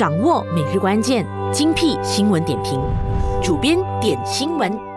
掌握每日关键，精辟新闻点评。主编点新闻。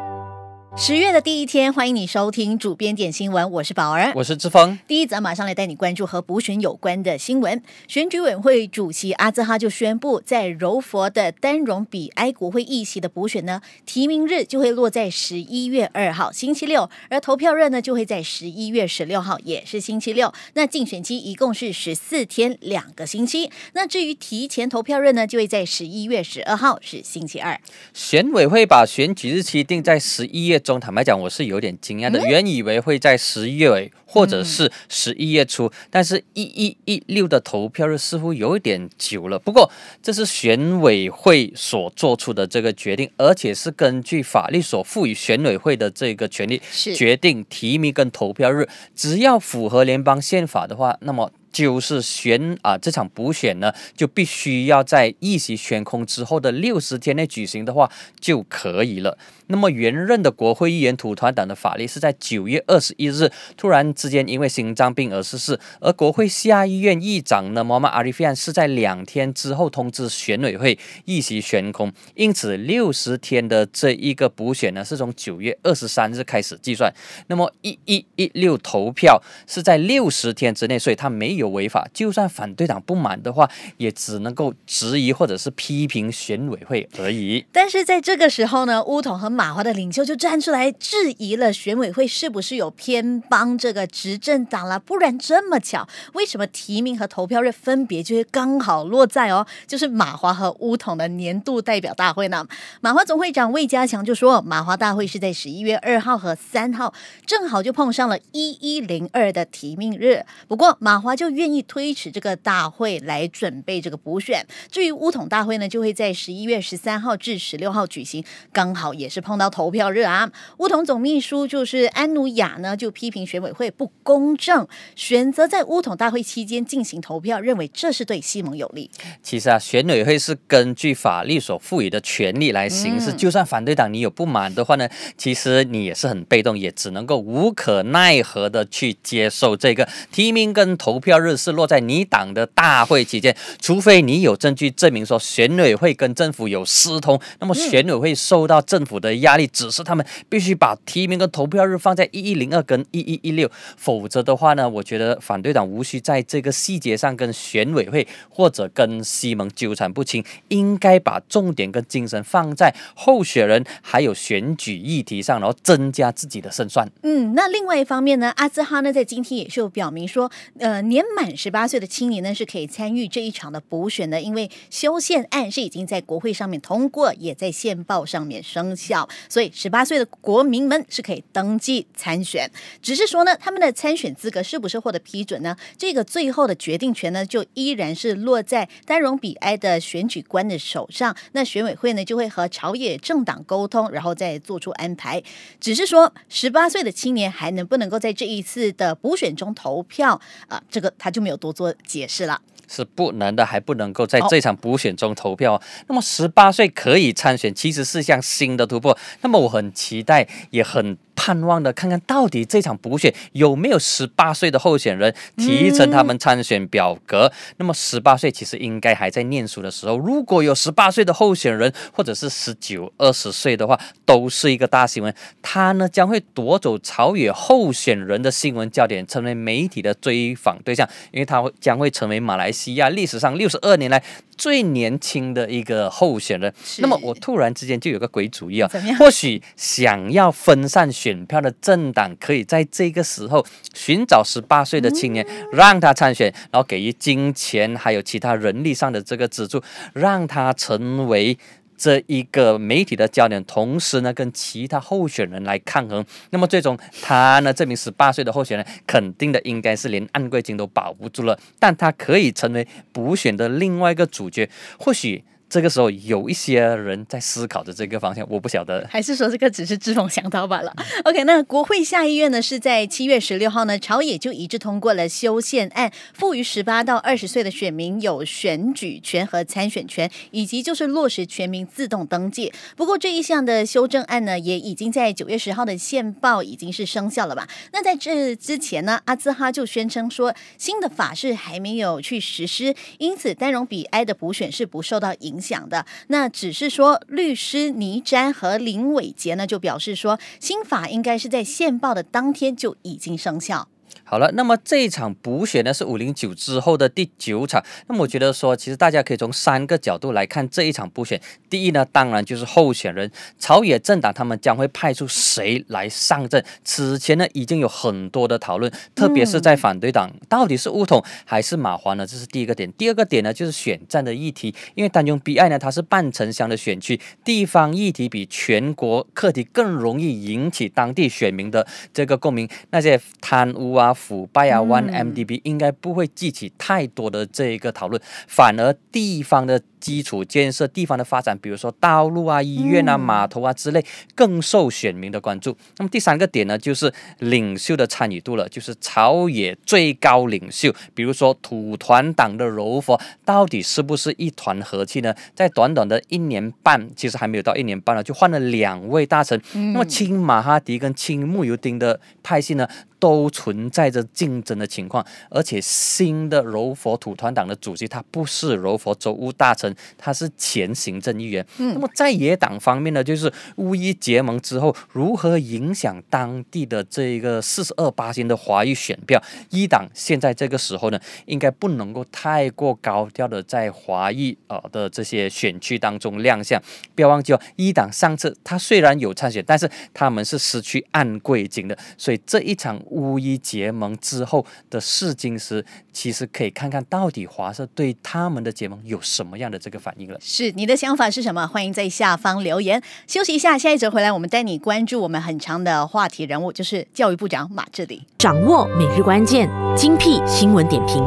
十月的第一天，欢迎你收听主编点新闻，我是宝儿，我是志峰。第一则马上来带你关注和补选有关的新闻。选举委员会主席阿兹哈就宣布，在柔佛的丹荣比埃国会议席的补选呢，提名日就会落在十一月二号星期六，而投票日呢就会在十一月十六号，也是星期六。那竞选期一共是十四天，两个星期。那至于提前投票日呢，就会在十一月十二号，是星期二。选委会把选举日期定在十一月。中坦白讲，我是有点惊讶的，原以为会在十月尾或者是十一月初，但是一一一六的投票日似乎有一点久了。不过这是选委会所做出的这个决定，而且是根据法律所赋予选委会的这个权利决定提名跟投票日，只要符合联邦宪法的话，那么。就是选啊，这场补选呢，就必须要在议席悬空之后的六十天内举行的话就可以了。那么原任的国会议员土团党的法律是在九月二十一日突然之间因为心脏病而逝世，而国会下议院议长呢，摩马阿里菲安是在两天之后通知选委会议席悬空，因此六十天的这一个补选呢，是从九月二十三日开始计算。那么一一一六投票是在六十天之内，所以他没有。有违法，就算反对党不满的话，也只能够质疑或者是批评选委会而已。但是在这个时候呢，乌统和马华的领袖就站出来质疑了选委会是不是有偏帮这个执政党了？不然这么巧，为什么提名和投票日分别就会刚好落在哦，就是马华和乌统的年度代表大会呢？马华总会长魏家强就说，马华大会是在十一月二号和三号，正好就碰上了一一零二的提名日。不过马华就愿意推迟这个大会来准备这个补选。至于乌统大会呢，就会在十一月十三号至十六号举行，刚好也是碰到投票日啊。乌统总秘书就是安努雅呢，就批评选委会不公正，选择在乌统大会期间进行投票，认为这是对西蒙有利。其实啊，选委会是根据法律所赋予的权利来行事，就算反对党你有不满的话呢，其实你也是很被动，也只能够无可奈何的去接受这个提名跟投票。日是落在你党的大会期间，除非你有证据证明说选委会跟政府有私通，那么选委会受到政府的压力，指示他们必须把提名跟投票日放在一一零二跟一一一六，否则的话呢，我觉得反对党无需在这个细节上跟选委会或者跟西蒙纠缠不清，应该把重点跟精神放在候选人还有选举议题上，然后增加自己的胜算。嗯，那另外一方面呢，阿兹哈呢在今天也是有表明说，呃，年。满十八岁的青年呢是可以参与这一场的补选的，因为修宪案是已经在国会上面通过，也在宪报上面生效，所以十八岁的国民们是可以登记参选。只是说呢，他们的参选资格是不是获得批准呢？这个最后的决定权呢，就依然是落在丹荣比埃的选举官的手上。那选委会呢，就会和朝野政党沟通，然后再做出安排。只是说，十八岁的青年还能不能够在这一次的补选中投票啊？这个。他就没有多做解释了，是不能的，还不能够在这场补选中投票。那么十八岁可以参选，其实是项新的突破。那么我很期待，也很。盼望的看看到底这场补选有没有十八岁的候选人提成他们参选表格。那么十八岁其实应该还在念书的时候，如果有十八岁的候选人或者是十九、二十岁的话，都是一个大新闻。他呢将会夺走朝野候选人的新闻焦点，成为媒体的追访对象，因为他会将会成为马来西亚历史上六十二年来最年轻的一个候选人。那么我突然之间就有个鬼主意啊，或许想要分散。选票的政党可以在这个时候寻找十八岁的青年，让他参选，然后给予金钱还有其他人力上的这个资助，让他成为这一个媒体的焦点，同时呢跟其他候选人来抗衡。那么最终他呢这名十八岁的候选人，肯定的应该是连安贵金都保不住了，但他可以成为补选的另外一个主角，或许。这个时候有一些人在思考着这个方向，我不晓得。还是说这个只是知风想到罢了？OK，那国会下议院呢是在七月十六号呢，朝野就一致通过了修宪案，赋予十八到二十岁的选民有选举权和参选权，以及就是落实全民自动登记。不过这一项的修正案呢，也已经在九月十号的宪报已经是生效了吧？那在这之前呢，阿兹哈就宣称说，新的法式还没有去实施，因此丹荣比埃的补选是不受到影响的。那只是说，律师倪詹和林伟杰呢就表示说，新法应该是在宪报的当天就已经生效。好了，那么这一场补选呢是五零九之后的第九场。那么我觉得说，其实大家可以从三个角度来看这一场补选。第一呢，当然就是候选人朝野政党他们将会派出谁来上阵。此前呢已经有很多的讨论，特别是在反对党，到底是乌统还是马华呢？这是第一个点。第二个点呢就是选战的议题，因为丹中 B I 呢它是半城乡的选区，地方议题比全国课题更容易引起当地选民的这个共鸣。那些贪污啊。腐败啊，One MDB 应该不会激起太多的这一个讨论，反而地方的。基础建设地方的发展，比如说道路啊、医院啊、码头啊之类，更受选民的关注。那么第三个点呢，就是领袖的参与度了，就是朝野最高领袖，比如说土团党的柔佛，到底是不是一团和气呢？在短短的一年半，其实还没有到一年半了，就换了两位大臣。那么亲马哈迪跟亲穆尤丁的派系呢，都存在着竞争的情况，而且新的柔佛土团党的主席，他不是柔佛州务大臣。他是前行政议员，那么在野党方面呢，就是乌伊结盟之后，如何影响当地的这个四十二八星的华裔选票？一党现在这个时候呢，应该不能够太过高调的在华裔呃的这些选区当中亮相。不要忘记哦，一党上次他虽然有参选，但是他们是失去按贵金的，所以这一场乌伊结盟之后的试金石，其实可以看看到底华社对他们的结盟有什么样的。这个反应了，是你的想法是什么？欢迎在下方留言。休息一下，下一则回来，我们带你关注我们很长的话题人物，就是教育部长马志里。掌握每日关键，精辟新闻点评，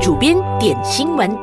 主编点新闻。